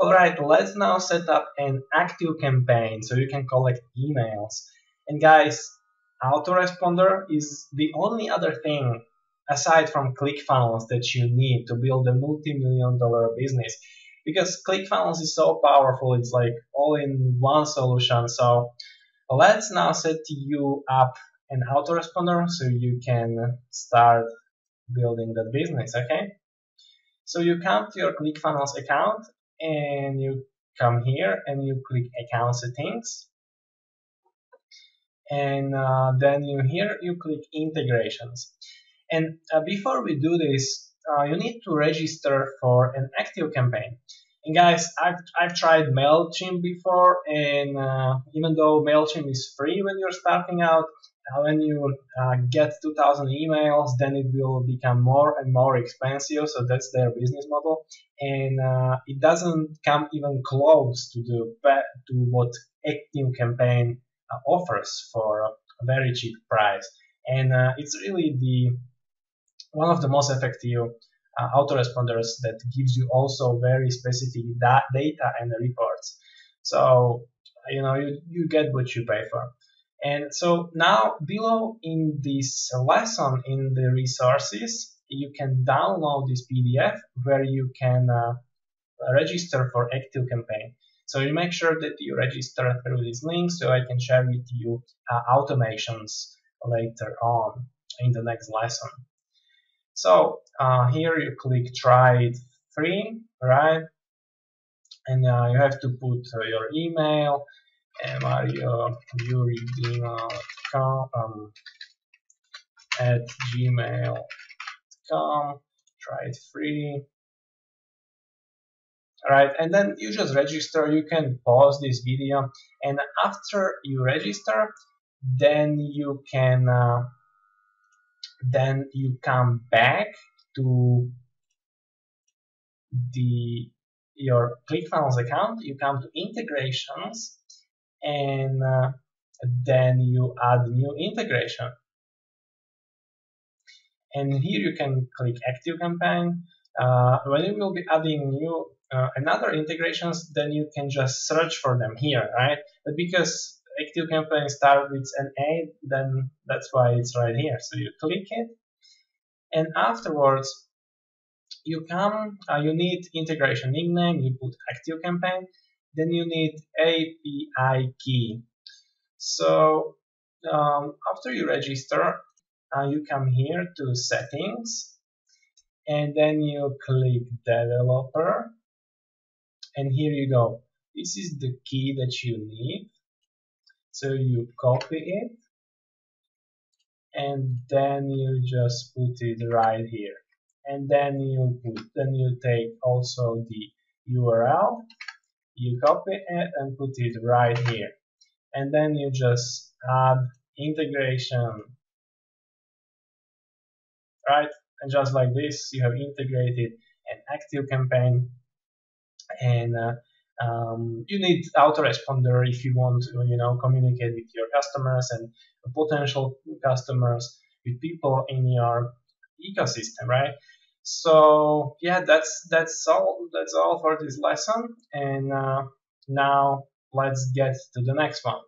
Alright, let's now set up an ActiveCampaign so you can collect emails. And guys, autoresponder is the only other thing aside from ClickFunnels that you need to build a multi-million dollar business. Because ClickFunnels is so powerful, it's like all in one solution. So let's now set you up an autoresponder so you can start building that business, okay? So you come to your ClickFunnels account and you come here and you click account settings. And uh, then you here you click integrations. And uh, before we do this uh, you need to register for an ActiveCampaign. And guys I've, I've tried MailChimp before and uh, even though MailChimp is free when you're starting out when you uh, get 2000 emails then it will become more and more expensive. So that's their business model. And uh, it doesn't come even close to the to what active campaign uh, offers for a very cheap price. And uh, it's really the one of the most effective uh, autoresponders that gives you also very specific da data and reports. So you know you, you get what you pay for and so now below in this lesson in the resources, you can download this PDF where you can uh, register for ActiveCampaign. So you make sure that you register through this link so I can share with you uh, automations later on in the next lesson. So uh, here you click try it free, right? And uh, you have to put uh, your email, Mario Yurigima.com um, at gmail.com. Try it free. Alright, and then you just register. You can pause this video, and after you register, then you can uh, then you come back to the your ClickFunnels account. You come to integrations and uh, then you add new integration. And here you can click ActiveCampaign. Uh, when you will be adding new uh, another integrations, then you can just search for them here, right? But because ActiveCampaign starts with an A, then that's why it's right here. So you click it, and afterwards you come, uh, you need integration nickname, you put ActiveCampaign, then you need API key. So um, after you register, uh, you come here to settings and then you click developer and here you go. This is the key that you need. So you copy it and then you just put it right here. And then you put, then you take also the URL you copy it and put it right here. And then you just add integration. Right? And just like this you have integrated an ActiveCampaign. And uh, um, you need autoresponder if you want to you know communicate with your customers and potential customers with people in your ecosystem right so yeah, that's that's all that's all for this lesson, and uh, now let's get to the next one.